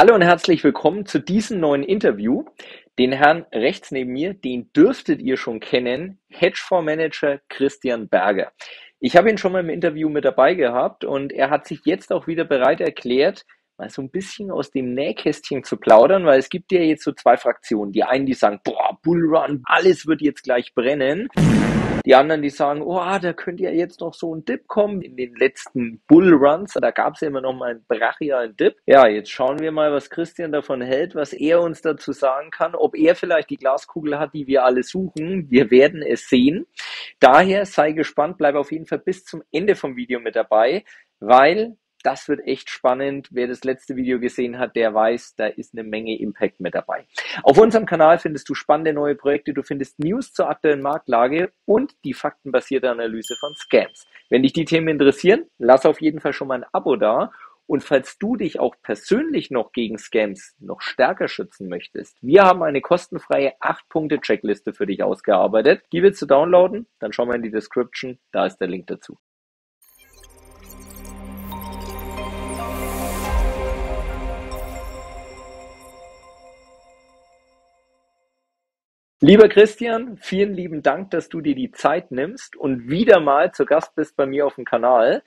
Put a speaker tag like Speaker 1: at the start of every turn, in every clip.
Speaker 1: Hallo und herzlich willkommen zu diesem neuen Interview. Den Herrn rechts neben mir, den dürftet ihr schon kennen, Hedgefondsmanager Christian Berger. Ich habe ihn schon mal im Interview mit dabei gehabt und er hat sich jetzt auch wieder bereit erklärt, mal so ein bisschen aus dem Nähkästchen zu plaudern, weil es gibt ja jetzt so zwei Fraktionen. Die einen, die sagen, boah, Bullrun, alles wird jetzt gleich brennen. Die anderen, die sagen, oh, da könnte ja jetzt noch so ein Dip kommen. In den letzten Bullruns, da gab es ja immer noch mal einen brachialen Dip. Ja, jetzt schauen wir mal, was Christian davon hält, was er uns dazu sagen kann, ob er vielleicht die Glaskugel hat, die wir alle suchen. Wir werden es sehen. Daher sei gespannt, bleib auf jeden Fall bis zum Ende vom Video mit dabei, weil das wird echt spannend. Wer das letzte Video gesehen hat, der weiß, da ist eine Menge Impact mit dabei. Auf unserem Kanal findest du spannende neue Projekte, du findest News zur aktuellen Marktlage und die faktenbasierte Analyse von Scams. Wenn dich die Themen interessieren, lass auf jeden Fall schon mal ein Abo da. Und falls du dich auch persönlich noch gegen Scams noch stärker schützen möchtest, wir haben eine kostenfreie 8-Punkte-Checkliste für dich ausgearbeitet. Die willst du downloaden? Dann schau mal in die Description, da ist der Link dazu. Lieber Christian, vielen lieben Dank, dass du dir die Zeit nimmst und wieder mal zu Gast bist bei mir auf dem Kanal.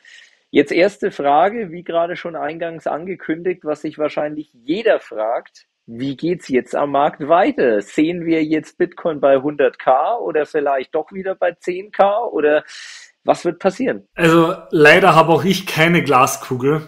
Speaker 1: Jetzt erste Frage, wie gerade schon eingangs angekündigt, was sich wahrscheinlich jeder fragt. Wie geht's jetzt am Markt weiter? Sehen wir jetzt Bitcoin bei 100k oder vielleicht doch wieder bei 10k oder was wird passieren?
Speaker 2: Also leider habe auch ich keine Glaskugel.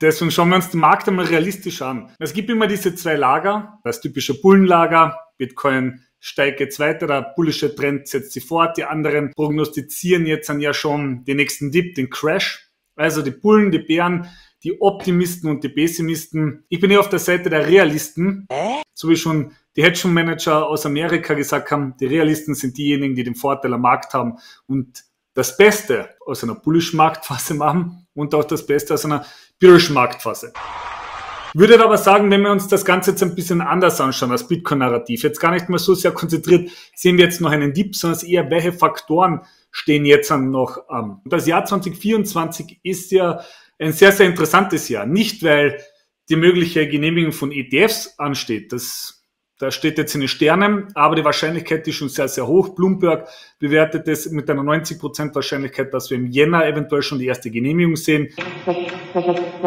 Speaker 2: Deswegen schauen wir uns den Markt einmal realistisch an. Es gibt immer diese zwei Lager, das typische Bullenlager, Bitcoin steigt jetzt weiter, der bullische Trend setzt sich fort, die anderen prognostizieren jetzt dann ja schon den nächsten Dip, den Crash. Also die Bullen, die Bären, die Optimisten und die Pessimisten. Ich bin hier auf der Seite der Realisten, so wie schon die Hedgefondsmanager aus Amerika gesagt haben, die Realisten sind diejenigen, die den Vorteil am Markt haben und das Beste aus einer bullischen Marktphase machen und auch das Beste aus einer bearish Marktphase würde aber sagen, wenn wir uns das Ganze jetzt ein bisschen anders anschauen, das Bitcoin-Narrativ, jetzt gar nicht mal so sehr konzentriert, sehen wir jetzt noch einen Dip, sondern eher, welche Faktoren stehen jetzt noch an. Das Jahr 2024 ist ja ein sehr, sehr interessantes Jahr. Nicht, weil die mögliche Genehmigung von ETFs ansteht. Das da steht jetzt in den Sternen, aber die Wahrscheinlichkeit ist schon sehr, sehr hoch. Bloomberg bewertet es mit einer 90% Wahrscheinlichkeit, dass wir im Jänner eventuell schon die erste Genehmigung sehen.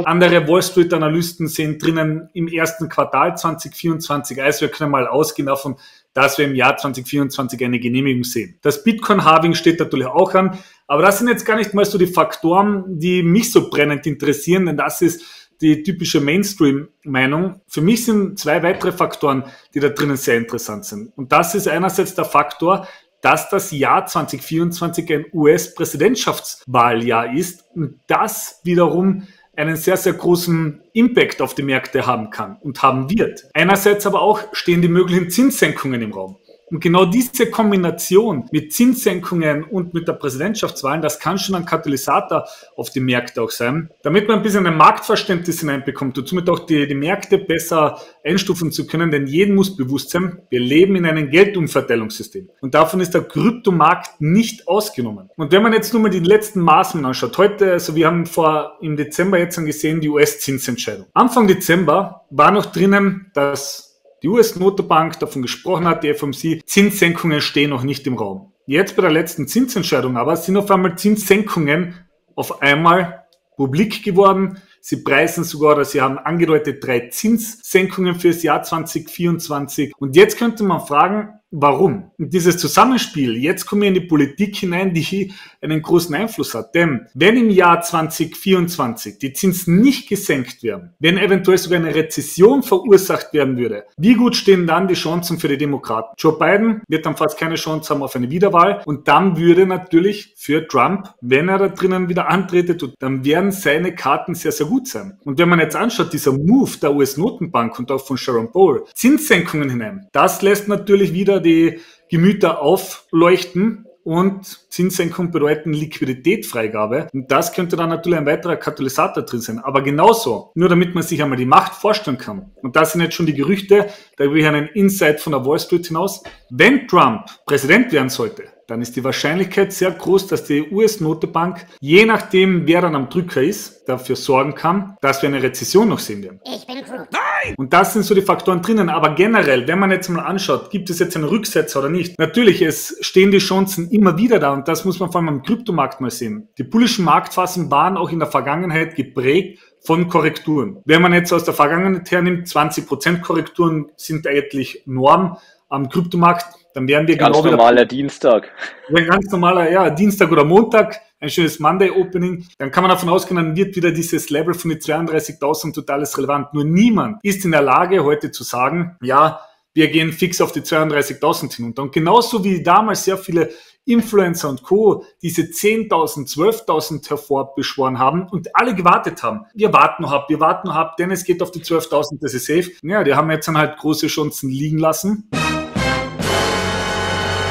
Speaker 2: Andere Wall Street Analysten sehen drinnen im ersten Quartal 2024, also wir können mal ausgehen davon, dass wir im Jahr 2024 eine Genehmigung sehen. Das Bitcoin-Halving steht natürlich auch an, aber das sind jetzt gar nicht mal so die Faktoren, die mich so brennend interessieren, denn das ist die typische Mainstream-Meinung. Für mich sind zwei weitere Faktoren, die da drinnen sehr interessant sind. Und das ist einerseits der Faktor, dass das Jahr 2024 ein US-Präsidentschaftswahljahr ist und das wiederum einen sehr, sehr großen Impact auf die Märkte haben kann und haben wird. Einerseits aber auch stehen die möglichen Zinssenkungen im Raum. Und genau diese Kombination mit Zinssenkungen und mit der Präsidentschaftswahl, das kann schon ein Katalysator auf die Märkte auch sein, damit man ein bisschen ein Marktverständnis hineinbekommt und somit auch die, die Märkte besser einstufen zu können, denn jedem muss bewusst sein, wir leben in einem Geldumverteilungssystem. Und davon ist der Kryptomarkt nicht ausgenommen. Und wenn man jetzt nur mal die letzten Maßnahmen anschaut, heute, also wir haben vor im Dezember jetzt gesehen, die US-Zinsentscheidung. Anfang Dezember war noch drinnen, dass die US-Notenbank davon gesprochen hat, die FOMC, Zinssenkungen stehen noch nicht im Raum. Jetzt bei der letzten Zinsentscheidung aber sind auf einmal Zinssenkungen auf einmal publik geworden. Sie preisen sogar, oder sie haben angedeutet drei Zinssenkungen fürs Jahr 2024. Und jetzt könnte man fragen, Warum? Und dieses Zusammenspiel, jetzt kommen wir in die Politik hinein, die einen großen Einfluss hat. Denn wenn im Jahr 2024 die Zinsen nicht gesenkt werden, wenn eventuell sogar eine Rezession verursacht werden würde, wie gut stehen dann die Chancen für die Demokraten? Joe Biden wird dann fast keine Chance haben auf eine Wiederwahl und dann würde natürlich für Trump, wenn er da drinnen wieder antretet, dann werden seine Karten sehr, sehr gut sein. Und wenn man jetzt anschaut, dieser Move der US-Notenbank und auch von Sharon Bowl, Zinssenkungen hinein, das lässt natürlich wieder die Gemüter aufleuchten und Zinssenkung bedeuten Liquiditätfreigabe. Und das könnte dann natürlich ein weiterer Katalysator drin sein. Aber genauso, nur damit man sich einmal die Macht vorstellen kann. Und das sind jetzt schon die Gerüchte, da habe ich einen Insight von der Wall Street hinaus. Wenn Trump Präsident werden sollte, dann ist die Wahrscheinlichkeit sehr groß, dass die US-Notenbank, je nachdem, wer dann am Drücker ist, dafür sorgen kann, dass wir eine Rezession noch sehen werden. Ich bin Groot. Nein! Und das sind so die Faktoren drinnen. Aber generell, wenn man jetzt mal anschaut, gibt es jetzt einen Rücksetzer oder nicht? Natürlich, es stehen die Chancen immer wieder da und das muss man vor allem am Kryptomarkt mal sehen. Die bullischen Marktphasen waren auch in der Vergangenheit geprägt von Korrekturen. Wenn man jetzt aus der Vergangenheit hernimmt, 20% Korrekturen sind eigentlich Norm am Kryptomarkt, dann wären wir
Speaker 1: ganz genau normaler Dienstag.
Speaker 2: Ein ganz normaler, ja, Dienstag oder Montag, ein schönes Monday Opening, dann kann man davon ausgehen, dann wird wieder dieses Level von den 32.000 totales relevant. Nur niemand ist in der Lage, heute zu sagen, ja, wir gehen fix auf die 32.000 hinunter. Und genauso wie damals sehr viele Influencer und Co. diese 10.000, 12.000 hervorbeschworen haben und alle gewartet haben. Wir warten noch ab, wir warten noch ab, denn es geht auf die 12.000, das ist safe. Ja, die haben jetzt dann halt große Chancen liegen lassen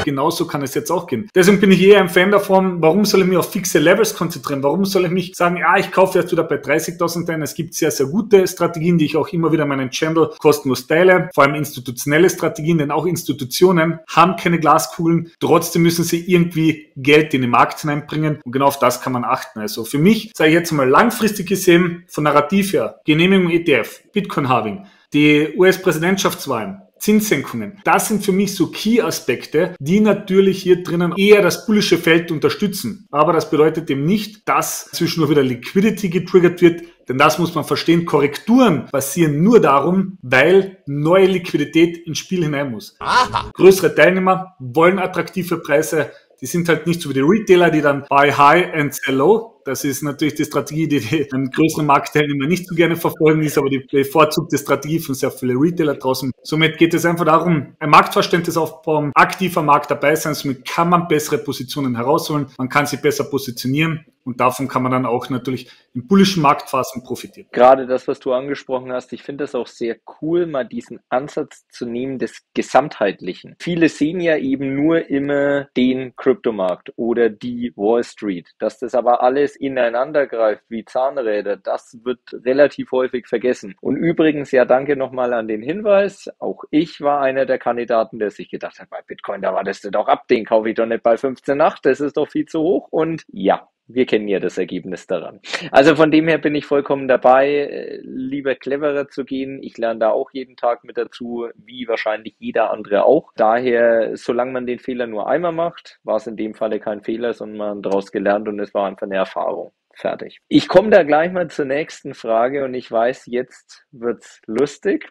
Speaker 2: genauso kann es jetzt auch gehen. Deswegen bin ich eher ein Fan davon, warum soll ich mich auf fixe Levels konzentrieren? Warum soll ich mich sagen, ja, ich kaufe jetzt wieder bei 30.000 ein? Es gibt sehr, sehr gute Strategien, die ich auch immer wieder meinen Channel kostenlos teile, vor allem institutionelle Strategien, denn auch Institutionen haben keine Glaskugeln. Trotzdem müssen sie irgendwie Geld in den Markt hineinbringen und genau auf das kann man achten. Also für mich, sage ich jetzt mal langfristig gesehen, von Narrativ her, Genehmigung ETF, Bitcoin-Halving, die US-Präsidentschaftswahlen, Zinssenkungen. Das sind für mich so Key-Aspekte, die natürlich hier drinnen eher das bullische Feld unterstützen. Aber das bedeutet eben nicht, dass zwischendurch wieder Liquidity getriggert wird, denn das muss man verstehen. Korrekturen passieren nur darum, weil neue Liquidität ins Spiel hinein muss. Aha. Größere Teilnehmer wollen attraktive Preise. Die sind halt nicht so wie die Retailer, die dann buy high and sell low das ist natürlich die Strategie, die die größeren Marktteilnehmer nicht so gerne verfolgen, ist aber die bevorzugte Strategie von sehr vielen Retailer draußen. Somit geht es einfach darum, ein Marktverständnis aufbauen, aktiver Markt dabei sein, somit kann man bessere Positionen herausholen, man kann sie besser positionieren und davon kann man dann auch natürlich in bullischen Marktphasen profitieren.
Speaker 1: Gerade das, was du angesprochen hast, ich finde das auch sehr cool, mal diesen Ansatz zu nehmen des Gesamtheitlichen. Viele sehen ja eben nur immer den Kryptomarkt oder die Wall Street. Dass das aber alles ineinander greift wie Zahnräder, das wird relativ häufig vergessen. Und übrigens, ja, danke nochmal an den Hinweis. Auch ich war einer der Kandidaten, der sich gedacht hat, bei Bitcoin, da war das doch ab, den kaufe ich doch nicht bei 15,8, das ist doch viel zu hoch. Und ja, wir kennen ja das Ergebnis daran. Also von dem her bin ich vollkommen dabei, äh, lieber cleverer zu gehen. Ich lerne da auch jeden Tag mit dazu, wie wahrscheinlich jeder andere auch. Daher, solange man den Fehler nur einmal macht, war es in dem Falle kein Fehler, sondern man daraus gelernt und es war einfach eine Erfahrung. Fertig. Ich komme da gleich mal zur nächsten Frage und ich weiß, jetzt wird's lustig.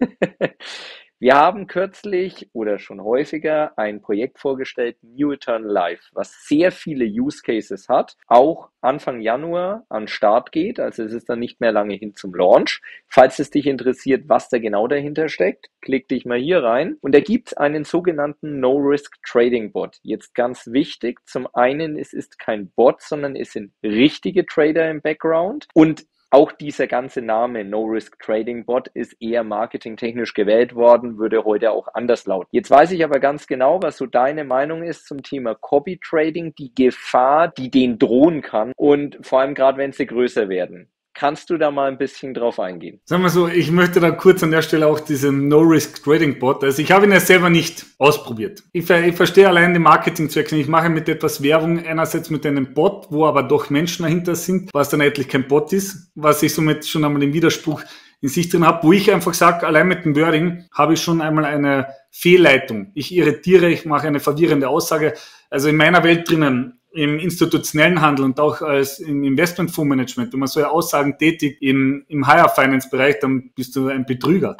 Speaker 1: Wir haben kürzlich oder schon häufiger ein Projekt vorgestellt, New Eternal Life, was sehr viele Use Cases hat, auch Anfang Januar an Start geht. Also es ist dann nicht mehr lange hin zum Launch. Falls es dich interessiert, was da genau dahinter steckt, klick dich mal hier rein. Und da gibt es einen sogenannten No-Risk Trading Bot. Jetzt ganz wichtig, zum einen, es ist kein Bot, sondern es sind richtige Trader im Background. Und auch dieser ganze Name No Risk Trading Bot ist eher marketingtechnisch gewählt worden, würde heute auch anders lauten. Jetzt weiß ich aber ganz genau, was so deine Meinung ist zum Thema Copy Trading, die Gefahr, die denen drohen kann und vor allem gerade wenn sie größer werden. Kannst du da mal ein bisschen drauf eingehen?
Speaker 2: Sagen wir so, ich möchte da kurz an der Stelle auch diesen No-Risk-Trading-Bot. Also ich habe ihn ja selber nicht ausprobiert. Ich, ich verstehe allein den Marketingzweck. Ich mache mit etwas Werbung einerseits mit einem Bot, wo aber doch Menschen dahinter sind, was dann eigentlich kein Bot ist, was ich somit schon einmal den Widerspruch in sich drin habe, wo ich einfach sage, allein mit dem Wording habe ich schon einmal eine Fehlleitung. Ich irritiere, ich mache eine verwirrende Aussage. Also in meiner Welt drinnen im institutionellen Handel und auch als im Investmentfondsmanagement, wenn man so Aussagen tätigt im, im Higher Finance Bereich, dann bist du ein Betrüger.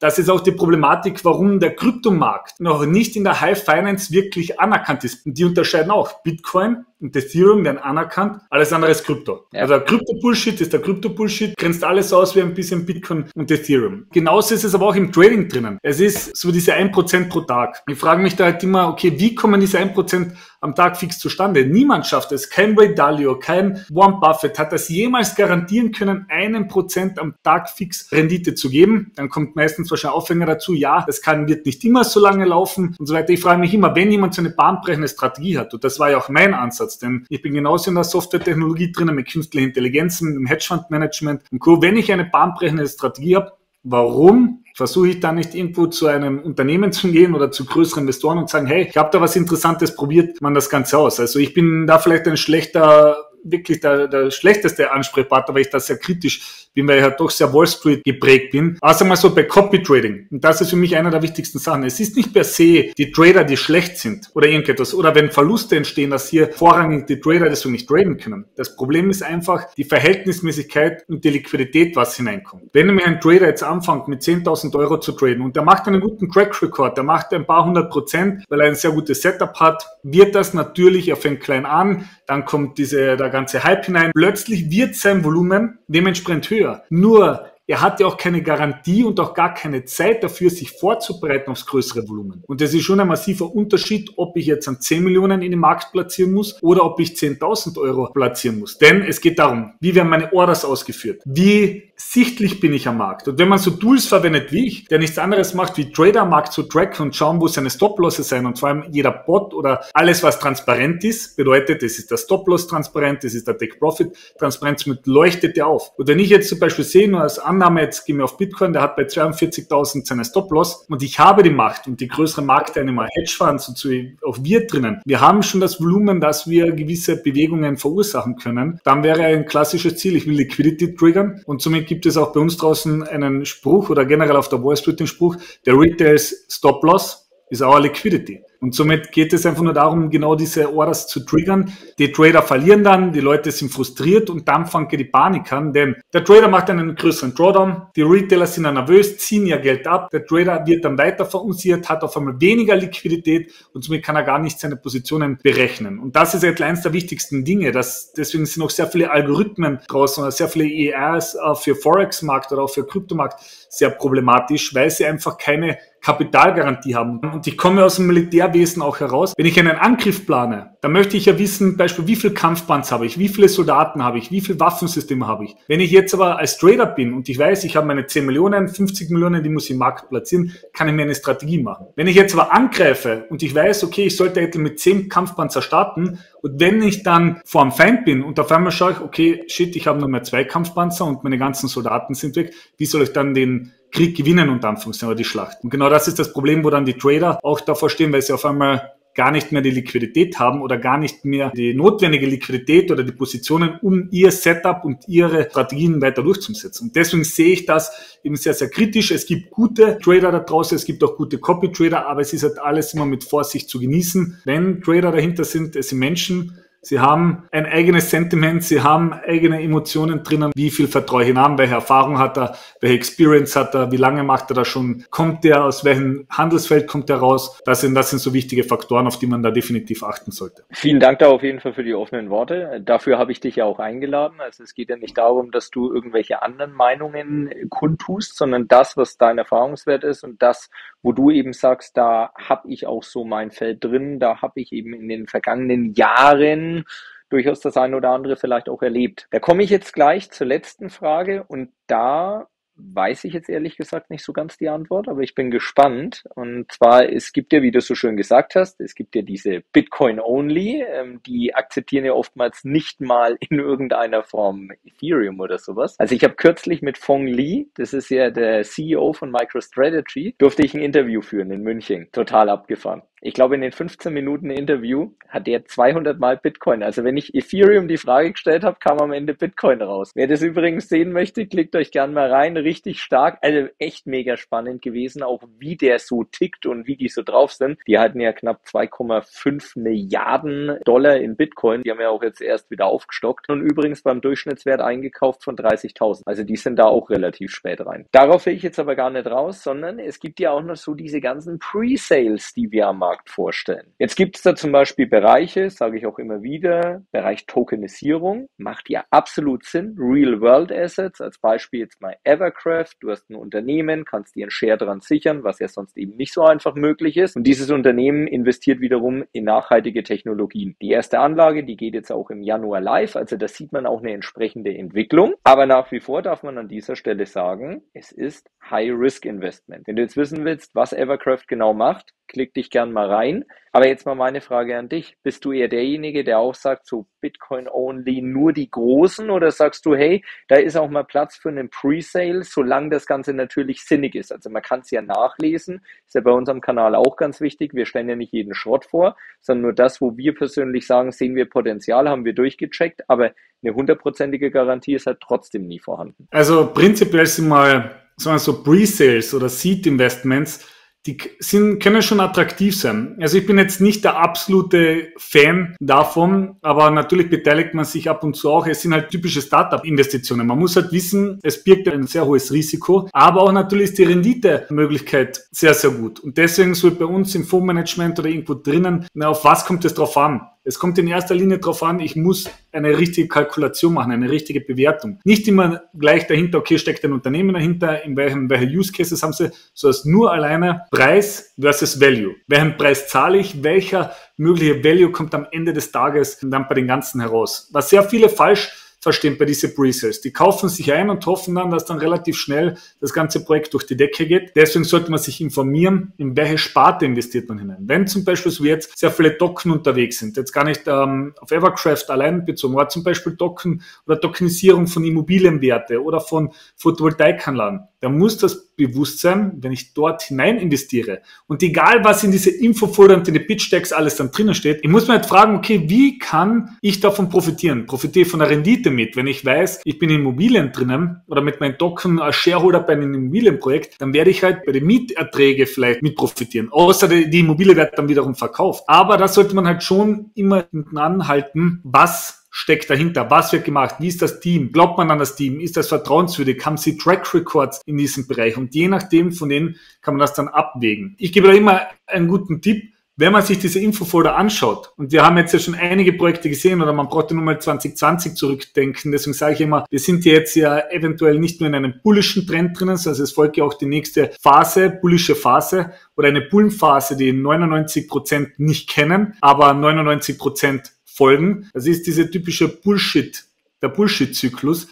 Speaker 2: Das ist auch die Problematik, warum der Kryptomarkt noch nicht in der High Finance wirklich anerkannt ist. Und die unterscheiden auch Bitcoin und Ethereum werden anerkannt, alles andere ist Krypto. Ja. Also Krypto-Bullshit ist der Krypto-Bullshit, grenzt alles aus wie ein bisschen Bitcoin und Ethereum. Genauso ist es aber auch im Trading drinnen. Es ist so diese 1% pro Tag. Ich frage mich da halt immer, okay, wie kommen diese 1% am Tag fix zustande? Niemand schafft es. Kein Ray Dalio, kein Warren Buffett hat das jemals garantieren können, einen Prozent am Tag fix Rendite zu geben. Dann kommt meistens wahrscheinlich Aufhänger dazu, ja, das kann, wird nicht immer so lange laufen und so weiter. Ich frage mich immer, wenn jemand so eine bahnbrechende Strategie hat, und das war ja auch mein Ansatz, Ansatz, denn ich bin genauso in der Softwaretechnologie drinnen mit künstlicher Intelligenz, im Hedgefondsmanagement und Co. Wenn ich eine bahnbrechende Strategie habe, warum versuche ich da nicht irgendwo zu einem Unternehmen zu gehen oder zu größeren Investoren und sagen, hey, ich habe da was Interessantes, probiert man das Ganze aus. Also ich bin da vielleicht ein schlechter wirklich der, der schlechteste Ansprechpartner, weil ich da sehr kritisch bin, weil ich halt doch sehr Wall Street geprägt bin. Außer mal so bei Copy Trading. Und das ist für mich einer der wichtigsten Sachen. Es ist nicht per se die Trader, die schlecht sind oder irgendetwas. Oder wenn Verluste entstehen, dass hier vorrangig die Trader deswegen nicht traden können. Das Problem ist einfach die Verhältnismäßigkeit und die Liquidität, was hineinkommt. Wenn nämlich ein Trader jetzt anfängt mit 10.000 Euro zu traden und der macht einen guten Track Record, der macht ein paar hundert Prozent, weil er ein sehr gutes Setup hat, wird das natürlich, er fängt klein an, dann kommt diese, der ganze Hype hinein. Plötzlich wird sein Volumen dementsprechend höher. Nur er hat ja auch keine Garantie und auch gar keine Zeit dafür, sich vorzubereiten aufs größere Volumen. Und das ist schon ein massiver Unterschied, ob ich jetzt an 10 Millionen in den Markt platzieren muss oder ob ich 10.000 Euro platzieren muss. Denn es geht darum, wie werden meine Orders ausgeführt? Wie sichtlich bin ich am Markt? Und wenn man so Tools verwendet wie ich, der nichts anderes macht, wie Trader am Markt zu tracken und schauen, wo seine Stop-Losses sein und vor allem jeder Bot oder alles, was transparent ist, bedeutet, das ist der Stop-Loss transparent, das ist der Take-Profit transparent, somit leuchtet der auf. Und wenn ich jetzt zum Beispiel sehe, nur als Annahme, jetzt gehen wir auf Bitcoin, der hat bei 42.000 seine Stop-Loss und ich habe die Macht und die größeren Marktteilnehmer, Hedgefonds und so, auch wir drinnen. Wir haben schon das Volumen, dass wir gewisse Bewegungen verursachen können. Dann wäre ein klassisches Ziel, ich will Liquidity triggern und somit gibt es auch bei uns draußen einen Spruch oder generell auf der Wall Street den Spruch, der Retails Stop-Loss is our liquidity. Und somit geht es einfach nur darum, genau diese Orders zu triggern. Die Trader verlieren dann, die Leute sind frustriert und dann fängt die Panik an, denn der Trader macht einen größeren Drawdown, die Retailer sind dann nervös, ziehen ihr Geld ab, der Trader wird dann weiter verunsichert, hat auf einmal weniger Liquidität und somit kann er gar nicht seine Positionen berechnen. Und das ist jetzt eines der wichtigsten Dinge. Dass, deswegen sind auch sehr viele Algorithmen draußen oder sehr viele ERs für Forex-Markt oder auch für Kryptomarkt sehr problematisch, weil sie einfach keine Kapitalgarantie haben. Und ich komme aus dem Militärwesen auch heraus. Wenn ich einen Angriff plane, dann möchte ich ja wissen, Beispiel, wie viel Kampfpanzer habe ich, wie viele Soldaten habe ich, wie viele Waffensysteme habe ich. Wenn ich jetzt aber als Trader bin und ich weiß, ich habe meine 10 Millionen, 50 Millionen, die muss ich im Markt platzieren, kann ich mir eine Strategie machen. Wenn ich jetzt aber angreife und ich weiß, okay, ich sollte jetzt mit 10 Kampfpanzer starten und wenn ich dann vor dem Feind bin und auf einmal schaue ich, okay, shit, ich habe nur mehr zwei Kampfpanzer und meine ganzen Soldaten sind weg, wie soll ich dann den Krieg gewinnen, unter Anführungszeichen, oder die Schlacht. Und genau das ist das Problem, wo dann die Trader auch davor stehen, weil sie auf einmal gar nicht mehr die Liquidität haben oder gar nicht mehr die notwendige Liquidität oder die Positionen, um ihr Setup und ihre Strategien weiter durchzusetzen. Und deswegen sehe ich das eben sehr, sehr kritisch. Es gibt gute Trader da draußen, es gibt auch gute Copy-Trader, aber es ist halt alles immer mit Vorsicht zu genießen. Wenn Trader dahinter sind, es sind Menschen, Sie haben ein eigenes Sentiment, sie haben eigene Emotionen drinnen. Wie viel vertraue ich ihm Welche Erfahrung hat er? Welche Experience hat er? Wie lange macht er das schon? Kommt er aus welchem Handelsfeld kommt er raus? Das sind, das sind so wichtige Faktoren, auf die man da definitiv achten sollte.
Speaker 1: Vielen Dank da auf jeden Fall für die offenen Worte. Dafür habe ich dich ja auch eingeladen. Also es geht ja nicht darum, dass du irgendwelche anderen Meinungen kundtust, sondern das, was dein Erfahrungswert ist und das, wo du eben sagst, da habe ich auch so mein Feld drin, da habe ich eben in den vergangenen Jahren durchaus das eine oder andere vielleicht auch erlebt. Da komme ich jetzt gleich zur letzten Frage und da weiß ich jetzt ehrlich gesagt nicht so ganz die Antwort, aber ich bin gespannt. Und zwar, es gibt ja, wie du so schön gesagt hast, es gibt ja diese Bitcoin-Only, ähm, die akzeptieren ja oftmals nicht mal in irgendeiner Form Ethereum oder sowas. Also ich habe kürzlich mit Fong Li, das ist ja der CEO von MicroStrategy, durfte ich ein Interview führen in München. Total abgefahren. Ich glaube, in den 15 Minuten Interview hat er 200 Mal Bitcoin. Also wenn ich Ethereum die Frage gestellt habe, kam am Ende Bitcoin raus. Wer das übrigens sehen möchte, klickt euch gerne mal rein. Richtig stark. Also echt mega spannend gewesen, auch wie der so tickt und wie die so drauf sind. Die halten ja knapp 2,5 Milliarden Dollar in Bitcoin. Die haben ja auch jetzt erst wieder aufgestockt und übrigens beim Durchschnittswert eingekauft von 30.000. Also die sind da auch relativ spät rein. Darauf will ich jetzt aber gar nicht raus, sondern es gibt ja auch noch so diese ganzen Pre-Sales, die wir am Markt vorstellen. Jetzt gibt es da zum Beispiel Bereiche, sage ich auch immer wieder, Bereich Tokenisierung macht ja absolut Sinn. Real-World Assets, als Beispiel jetzt mal Evercraft, du hast ein Unternehmen, kannst dir einen Share dran sichern, was ja sonst eben nicht so einfach möglich ist. Und dieses Unternehmen investiert wiederum in nachhaltige Technologien. Die erste Anlage, die geht jetzt auch im Januar live, also da sieht man auch eine entsprechende Entwicklung. Aber nach wie vor darf man an dieser Stelle sagen, es ist High-Risk-Investment. Wenn du jetzt wissen willst, was Evercraft genau macht, klick dich gern mal rein. Aber jetzt mal meine Frage an dich. Bist du eher derjenige, der auch sagt, so Bitcoin-only nur die Großen oder sagst du, hey, da ist auch mal Platz für einen Pre-Sale, solange das Ganze natürlich sinnig ist. Also man kann es ja nachlesen, ist ja bei unserem Kanal auch ganz wichtig. Wir stellen ja nicht jeden Schrott vor, sondern nur das, wo wir persönlich sagen, sehen wir Potenzial, haben wir durchgecheckt, aber eine hundertprozentige Garantie ist halt trotzdem nie vorhanden.
Speaker 2: Also prinzipiell sind mal sagen wir so Pre-Sales oder Seed-Investments die sind, können schon attraktiv sein. Also ich bin jetzt nicht der absolute Fan davon, aber natürlich beteiligt man sich ab und zu auch. Es sind halt typische Startup-Investitionen. Man muss halt wissen, es birgt ein sehr hohes Risiko, aber auch natürlich ist die Renditemöglichkeit sehr, sehr gut. Und deswegen soll bei uns im Fondsmanagement oder irgendwo drinnen, na, auf was kommt es drauf an? Es kommt in erster Linie darauf an, ich muss eine richtige Kalkulation machen, eine richtige Bewertung. Nicht immer gleich dahinter, okay, steckt ein Unternehmen dahinter, in welchen, welche Use Cases haben sie, sondern nur alleine Preis versus Value. Welchen Preis zahle ich, welcher mögliche Value kommt am Ende des Tages dann bei den Ganzen heraus. Was sehr viele falsch verstehen bei diesen Presales. Die kaufen sich ein und hoffen dann, dass dann relativ schnell das ganze Projekt durch die Decke geht. Deswegen sollte man sich informieren, in welche Sparte investiert man hinein. Wenn zum Beispiel so jetzt sehr viele Docken unterwegs sind, jetzt gar nicht ähm, auf Evercraft allein bezogen, aber zum Beispiel Docken oder Tokenisierung von Immobilienwerte oder von Photovoltaikanlagen, da muss das Bewusstsein, wenn ich dort hinein investiere und egal was in diese Infofolder und in die Pitch Decks alles dann drinnen steht, ich muss mir halt fragen, okay, wie kann ich davon profitieren? Profitiere von der Rendite mit, wenn ich weiß, ich bin in Immobilien drinnen oder mit meinen Token als Shareholder bei einem Immobilienprojekt, dann werde ich halt bei den Mieterträgen vielleicht mit profitieren. Außer die Immobilie wird dann wiederum verkauft. Aber da sollte man halt schon immer hinten anhalten, was steckt dahinter? Was wird gemacht? Wie ist das Team? Glaubt man an das Team? Ist das vertrauenswürdig? Haben sie Track Records in diesem Bereich? Und je nachdem von denen kann man das dann abwägen. Ich gebe da immer einen guten Tipp. Wenn man sich diese Infofolder anschaut, und wir haben jetzt ja schon einige Projekte gesehen, oder man braucht ja nur mal 2020 zurückdenken, deswegen sage ich immer, wir sind jetzt ja eventuell nicht nur in einem bullischen Trend drinnen, sondern es folgt ja auch die nächste Phase, bullische Phase, oder eine Bullenphase, die 99 Prozent nicht kennen, aber 99 Prozent folgen. Das ist diese typische Bullshit, der Bullshit-Zyklus.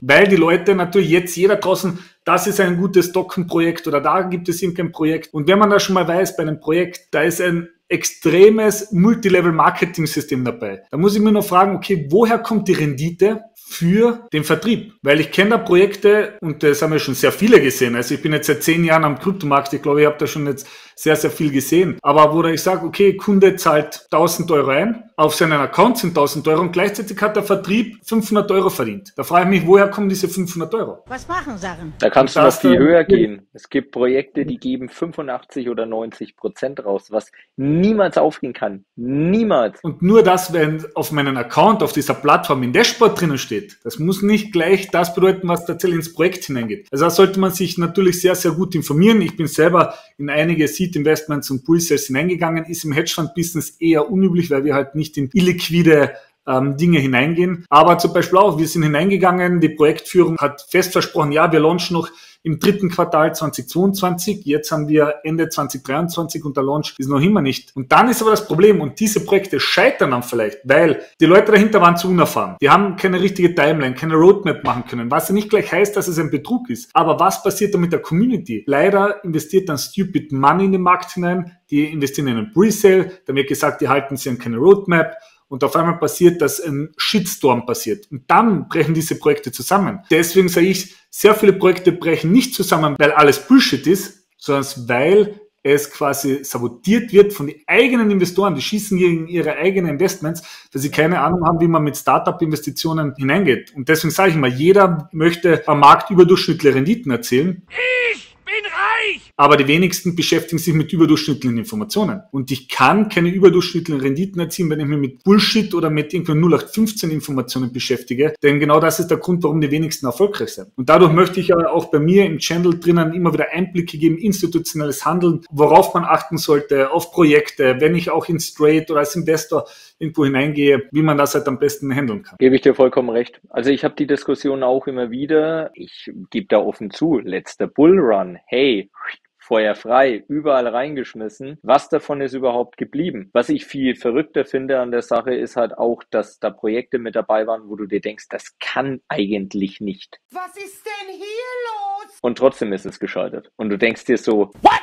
Speaker 2: Weil die Leute natürlich jetzt jeder draußen, das ist ein gutes Dockenprojekt oder da gibt es irgendein Projekt. Und wenn man da schon mal weiß, bei einem Projekt, da ist ein extremes Multilevel-Marketing-System dabei. Da muss ich mir nur fragen, okay, woher kommt die Rendite für den Vertrieb? Weil ich kenne da Projekte und das haben wir schon sehr viele gesehen. Also ich bin jetzt seit zehn Jahren am Kryptomarkt. Ich glaube, ich habe da schon jetzt sehr, sehr viel gesehen. Aber wo ich sage, okay, Kunde zahlt 1000 Euro ein, auf seinen Account sind 1000 Euro und gleichzeitig hat der Vertrieb 500 Euro verdient. Da frage ich mich, woher kommen diese 500 Euro?
Speaker 1: Was machen Sachen? Da kannst du noch viel höher gehen. Es gibt Projekte, die geben 85 oder 90 Prozent raus, was niemals aufgehen kann. Niemals.
Speaker 2: Und nur das, wenn auf meinem Account, auf dieser Plattform in Dashboard drinnen steht, das muss nicht gleich das bedeuten, was tatsächlich ins Projekt hineingeht. Also da sollte man sich natürlich sehr, sehr gut informieren. Ich bin selber in einige Seed Investments und Pre-Sales hineingegangen, ist im Hedgefund-Business eher unüblich, weil wir halt nicht in illiquide ähm, Dinge hineingehen. Aber zum Beispiel auch, wir sind hineingegangen, die Projektführung hat fest versprochen, ja, wir launchen noch im dritten Quartal 2022. Jetzt haben wir Ende 2023 und der Launch ist noch immer nicht. Und dann ist aber das Problem und diese Projekte scheitern dann vielleicht, weil die Leute dahinter waren zu unerfahren. Die haben keine richtige Timeline, keine Roadmap machen können, was ja nicht gleich heißt, dass es ein Betrug ist. Aber was passiert dann mit der Community? Leider investiert dann Stupid Money in den Markt hinein, die investieren in einen Presale, dann wird gesagt, die halten sich an keine Roadmap und auf einmal passiert, dass ein Shitstorm passiert. Und dann brechen diese Projekte zusammen. Deswegen sage ich, sehr viele Projekte brechen nicht zusammen, weil alles Bullshit ist, sondern weil es quasi sabotiert wird von den eigenen Investoren, die schießen gegen ihre eigenen Investments, weil sie keine Ahnung haben, wie man mit Startup-Investitionen hineingeht. Und deswegen sage ich mal, jeder möchte am Markt überdurchschnittliche Renditen erzielen. Ich reich! Aber die wenigsten beschäftigen sich mit überdurchschnittlichen Informationen. Und ich kann keine überdurchschnittlichen Renditen erzielen, wenn ich mich mit Bullshit oder mit irgendwelchen 0815 Informationen beschäftige. Denn genau das ist der Grund, warum die wenigsten erfolgreich sind. Und dadurch möchte ich aber auch bei mir im Channel drinnen immer wieder Einblicke geben, institutionelles Handeln, worauf man achten sollte, auf Projekte, wenn ich auch in Straight oder als Investor irgendwo hineingehe, wie man das halt am besten handeln kann.
Speaker 1: Gebe ich dir vollkommen recht. Also ich habe die Diskussion auch immer wieder. Ich gebe da offen zu, letzter Bullrun, hey, Feuer frei, überall reingeschmissen. Was davon ist überhaupt geblieben? Was ich viel verrückter finde an der Sache ist halt auch, dass da Projekte mit dabei waren, wo du dir denkst, das kann eigentlich nicht.
Speaker 3: Was ist denn hier los?
Speaker 1: und trotzdem ist es gescheitert. Und du denkst dir so, What?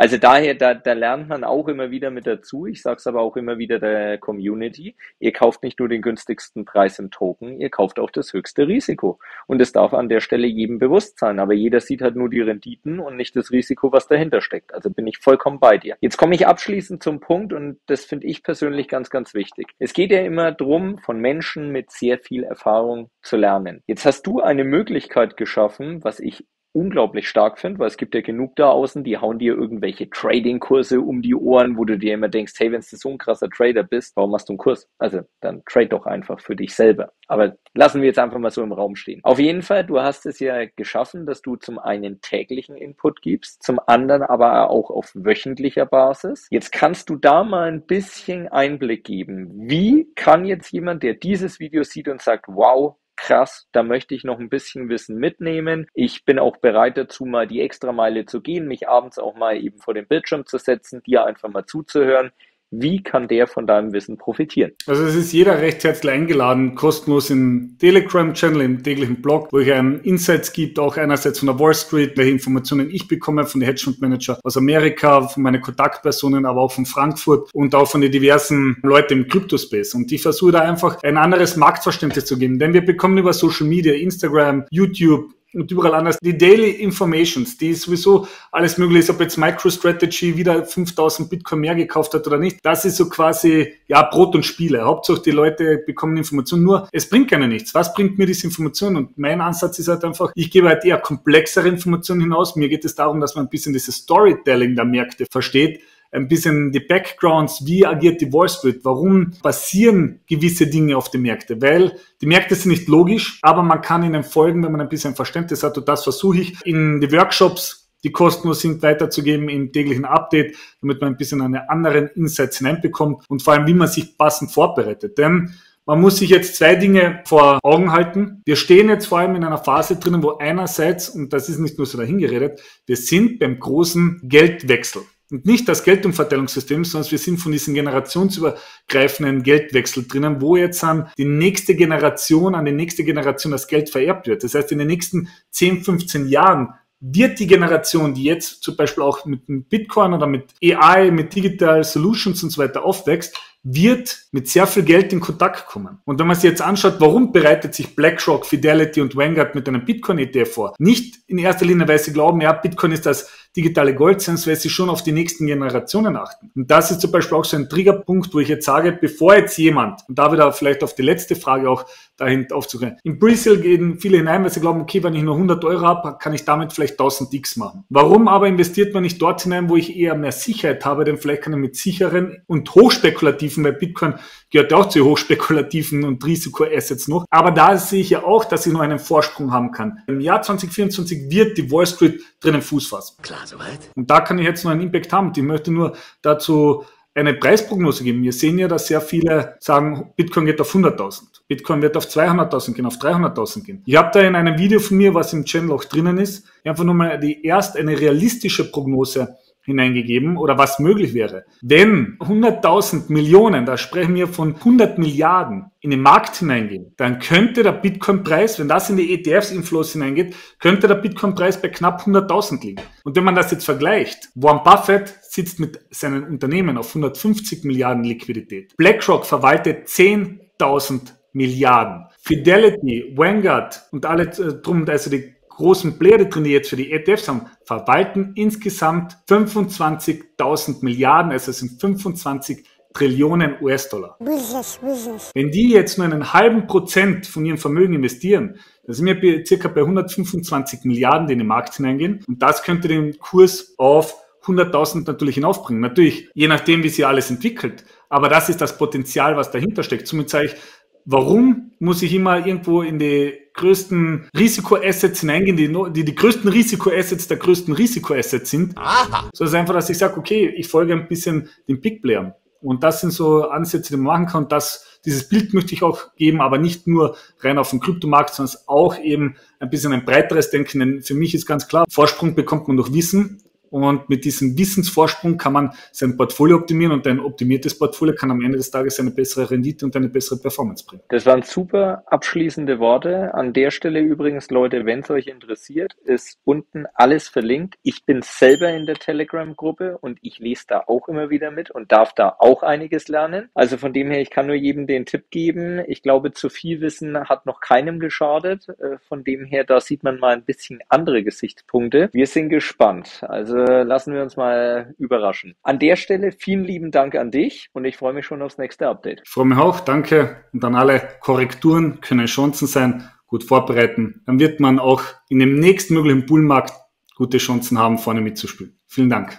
Speaker 1: Also daher, da, da lernt man auch immer wieder mit dazu. Ich sage es aber auch immer wieder der Community. Ihr kauft nicht nur den günstigsten Preis im Token, ihr kauft auch das höchste Risiko. Und es darf an der Stelle jedem bewusst sein. Aber jeder sieht halt nur die Renditen und nicht das Risiko, was dahinter steckt. Also bin ich vollkommen bei dir. Jetzt komme ich abschließend zum Punkt und das finde ich persönlich ganz, ganz wichtig. Es geht ja immer drum, von Menschen mit sehr viel Erfahrung zu lernen. Jetzt hast du eine Möglichkeit geschaffen, was ich unglaublich stark finde, weil es gibt ja genug da außen, die hauen dir irgendwelche Trading-Kurse um die Ohren, wo du dir immer denkst, hey, wenn du so ein krasser Trader bist, warum machst du einen Kurs? Also dann trade doch einfach für dich selber. Aber lassen wir jetzt einfach mal so im Raum stehen. Auf jeden Fall, du hast es ja geschaffen, dass du zum einen täglichen Input gibst, zum anderen aber auch auf wöchentlicher Basis. Jetzt kannst du da mal ein bisschen Einblick geben. Wie kann jetzt jemand, der dieses Video sieht und sagt, wow, krass, da möchte ich noch ein bisschen Wissen mitnehmen. Ich bin auch bereit dazu, mal die Extrameile zu gehen, mich abends auch mal eben vor den Bildschirm zu setzen, dir einfach mal zuzuhören. Wie kann der von deinem Wissen profitieren?
Speaker 2: Also es ist jeder recht herzlich eingeladen, kostenlos im Telegram-Channel, im täglichen Blog, wo ich einen Insights gibt, auch einerseits von der Wall Street, welche Informationen ich bekomme von den Hedgefondsmanager aus Amerika, von meinen Kontaktpersonen, aber auch von Frankfurt und auch von den diversen Leuten im Crypto-Space. Und ich versuche da einfach ein anderes Marktverständnis zu geben, denn wir bekommen über Social Media, Instagram, YouTube, und überall anders. Die Daily Informations, die sowieso alles möglich ist, ob jetzt MicroStrategy wieder 5000 Bitcoin mehr gekauft hat oder nicht. Das ist so quasi, ja, Brot und Spiele. Hauptsache die Leute bekommen Informationen. Nur, es bringt keiner nichts. Was bringt mir diese Information? Und mein Ansatz ist halt einfach, ich gebe halt eher komplexere Informationen hinaus. Mir geht es darum, dass man ein bisschen dieses Storytelling der Märkte versteht ein bisschen die Backgrounds, wie agiert die Wall Street, warum passieren gewisse Dinge auf den Märkten, weil die Märkte sind nicht logisch, aber man kann ihnen folgen, wenn man ein bisschen Verständnis hat und das versuche ich in die Workshops die kostenlos sind, weiterzugeben im täglichen Update, damit man ein bisschen eine anderen Insights hineinbekommt und vor allem, wie man sich passend vorbereitet. Denn man muss sich jetzt zwei Dinge vor Augen halten. Wir stehen jetzt vor allem in einer Phase drinnen, wo einerseits, und das ist nicht nur so dahingeredet, wir sind beim großen Geldwechsel und nicht das Geldumverteilungssystem, sondern wir sind von diesem generationsübergreifenden Geldwechsel drinnen, wo jetzt an die nächste Generation, an die nächste Generation das Geld vererbt wird. Das heißt, in den nächsten 10, 15 Jahren wird die Generation, die jetzt zum Beispiel auch mit Bitcoin oder mit AI, mit Digital Solutions und so weiter aufwächst, wird mit sehr viel Geld in Kontakt kommen. Und wenn man sich jetzt anschaut, warum bereitet sich BlackRock, Fidelity und Vanguard mit einem Bitcoin-ETF vor? Nicht in erster Linie, weil sie glauben, ja, Bitcoin ist das digitale Gold, sondern weil sie schon auf die nächsten Generationen achten. Und das ist zum Beispiel auch so ein Triggerpunkt, wo ich jetzt sage, bevor jetzt jemand, und da wieder vielleicht auf die letzte Frage auch dahin aufzugehen, im Brazil gehen viele hinein, weil sie glauben, okay, wenn ich nur 100 Euro habe, kann ich damit vielleicht 1000 X machen. Warum aber investiert man nicht dort hinein, wo ich eher mehr Sicherheit habe, denn vielleicht kann ich mit sicheren und hochspekulativen, weil Bitcoin gehört auch zu hochspekulativen und Risikoassets noch. Aber da sehe ich ja auch, dass ich noch einen Vorsprung haben kann. Im Jahr 2024 wird die Wall Street drinnen Fuß fassen. Klar, soweit. Und da kann ich jetzt noch einen Impact haben. ich möchte nur dazu eine Preisprognose geben. Wir sehen ja, dass sehr viele sagen, Bitcoin geht auf 100.000. Bitcoin wird auf 200.000 gehen, auf 300.000 gehen. Ich habe da in einem Video von mir, was im Channel auch drinnen ist, einfach nur mal die erst eine realistische Prognose hineingegeben oder was möglich wäre. Wenn 100.000 Millionen, da sprechen wir von 100 Milliarden, in den Markt hineingehen, dann könnte der Bitcoin-Preis, wenn das in die ETFs-Inflows hineingeht, könnte der Bitcoin-Preis bei knapp 100.000 liegen. Und wenn man das jetzt vergleicht, Warren Buffett sitzt mit seinen Unternehmen auf 150 Milliarden Liquidität. BlackRock verwaltet 10.000 Milliarden. Fidelity, Vanguard und alle äh, drum, also die großen Player drin, die jetzt für die ETFs haben, verwalten insgesamt 25.000 Milliarden, also es sind 25 Trillionen US-Dollar. Wenn die jetzt nur einen halben Prozent von ihrem Vermögen investieren, dann sind wir circa bei 125 Milliarden, die in den Markt hineingehen. Und das könnte den Kurs auf 100.000 natürlich hinaufbringen. Natürlich, je nachdem, wie sich alles entwickelt. Aber das ist das Potenzial, was dahinter steckt. Somit sage ich, warum muss ich immer irgendwo in die größten Risikoassets hineingehen, die, die die größten Risikoassets der größten Risikoassets sind. Aha. So ist einfach, dass ich sage, okay, ich folge ein bisschen den Big Playern. Und das sind so Ansätze, die man machen kann. Und das, dieses Bild möchte ich auch geben, aber nicht nur rein auf den Kryptomarkt, sondern auch eben ein bisschen ein breiteres Denken. Denn für mich ist ganz klar, Vorsprung bekommt man durch Wissen. Und mit diesem Wissensvorsprung kann man sein Portfolio optimieren und ein optimiertes Portfolio kann am Ende des Tages eine bessere Rendite und eine bessere Performance bringen.
Speaker 1: Das waren super abschließende Worte. An der Stelle übrigens, Leute, wenn es euch interessiert, ist unten alles verlinkt. Ich bin selber in der Telegram-Gruppe und ich lese da auch immer wieder mit und darf da auch einiges lernen. Also von dem her, ich kann nur jedem den Tipp geben. Ich glaube, zu viel Wissen hat noch keinem geschadet. Äh, von dem her, da sieht man mal ein bisschen andere Gesichtspunkte. Wir sind gespannt. Also lassen wir uns mal überraschen. An der Stelle vielen lieben Dank an dich und ich freue mich schon aufs nächste Update.
Speaker 2: Ich freue mich auch, danke. Und dann alle Korrekturen können Chancen sein, gut vorbereiten. Dann wird man auch in dem nächstmöglichen Bullmarkt gute Chancen haben, vorne mitzuspielen. Vielen Dank.